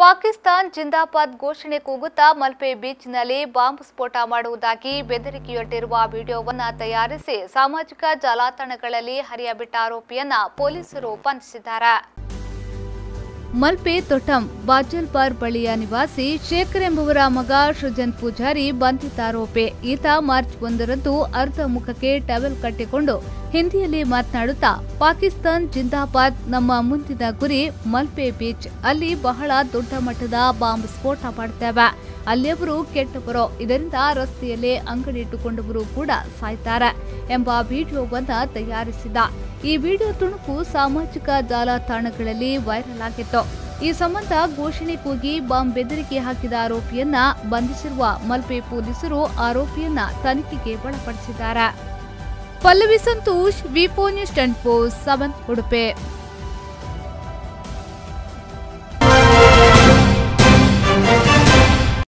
ಪಾಕಿಸ್ತಾನ್ ಜಿಂದಾಬಾದ್ ಘೋಷಣೆ ಕೂಗುತ್ತಾ ಮಲ್ಪೆ ಬೀಚ್ನಲ್ಲಿ ಬಾಂಬ್ ಸ್ಫೋಟ ಮಾಡುವುದಾಗಿ ಬೆದರಿಕೆಯೊಡ್ಡಿರುವ ವಿಡಿಯೋವನ್ನು ತಯಾರಿಸಿ ಸಾಮಾಜಿಕ ಜಾಲತಾಣಗಳಲ್ಲಿ ಹರಿಯಬಿಟ್ಟ ಆರೋಪಿಯನ್ನ ಪೊಲೀಸರು ಬಂಧಿಸಿದ್ದಾರೆ. ಮಲ್ಪೆ ತೊಟಂ ಬಾಜಲ್ಪಾರ್ ಬಳಿಯ ನಿವಾಸಿ ಶೇಖರ್ ಎಂಬುವರ ಮಗ ಸೃಜನ್ ಪೂಜಾರಿ ಬಂಧಿತಾರೋಪಿ. ಈತ ಮಾರ್ಚ್ ಒಂದರಂದು ಅರ್ಧ ಮುಖಕ್ಕೆ ಟವೆಲ್ ಕಟ್ಟಿಕೊಂಡು ಹಿಂದಿಯಲ್ಲಿ ಮಾತನಾಡುತ್ತಾ, ಪಾಕಿಸ್ತಾನ್ ಜಿಂದಾಬಾದ್, ನಮ್ಮ ಮುಂದಿನ ಗುರಿ ಮಲ್ಪೆ ಬೀಚ್. ಅಲ್ಲಿ ಬಹಳ ದೊಡ್ಡ ಮಟ್ಟದ ಬಾಂಬ್ ಸ್ಫೋಟ ಮಾಡ್ತೇವೆ. ಅಲ್ಲಿಯವರು ಕೆಟ್ಟವರು ಇದರಿಂದ ರಸ್ತೆಯಲ್ಲೇ ಅಂಗಡಿ ಇಟ್ಟುಕೊಂಡವರು ಕೂಡ ಸಾಯ್ತಾರೆ ಎಂಬ ವಿಡಿಯೋವನ್ನು ತಯಾರಿಸಿದ. ಈ ವಿಡಿಯೋ ತುಣುಕು ಸಾಮಾಜಿಕ ಜಾಲತಾಣಗಳಲ್ಲಿ ವೈರಲ್ ಆಗಿತ್ತು. ಈ ಸಂಬಂಧ ಘೋಷಣೆ ಕೂಗಿ ಬಾಂಬ್ ಬೆದರಿಕೆ ಹಾಕಿದ ಆರೋಪಿಯನ್ನ ಬಂಧಿಸಿರುವ ಮಲ್ಪೆ ಪೊಲೀಸರು ಆರೋಪಿಯನ್ನ ತನಿಖೆಗೆ ಒಳಪಡಿಸಿದ್ದಾರೆ. ಪಲ್ಲವಿ ಸಂತೋಷ್, ವಿಪೋ ನ್ಯೂಸ್ ಟೆನ್ ಪೋಸ್ಟ್ ಉಡುಪಿ.